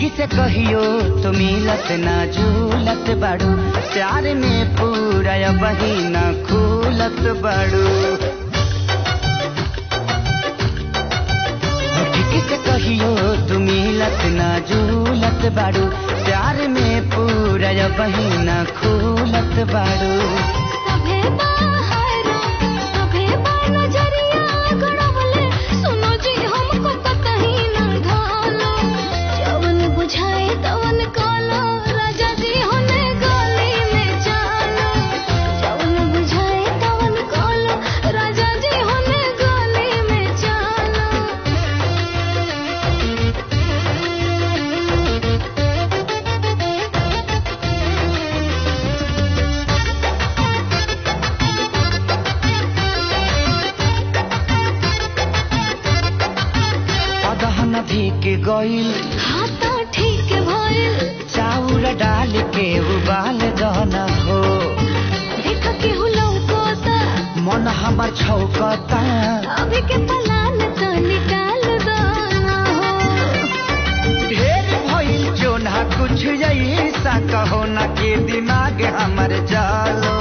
ठीक से कहियो? तो मिलत ना झूलत बाड़ू। प्यार में पूरा बहिना खूलत बाड़ू। कहियो? तू मिलत ना झूलत बाड़ू। प्यार में पूरा बहिना खूलत बाड़ू। अदहन भीग गईल हाथ ठीक भइल। चाउर डाल के उबाल दहना हो। देख के हुलौकोता मन हमर छौकता। अभी के पलान तो निकाल दो हो। ढेर भइल जोना कुछ ऐसा कहो ना के दिमाग हमर जालो।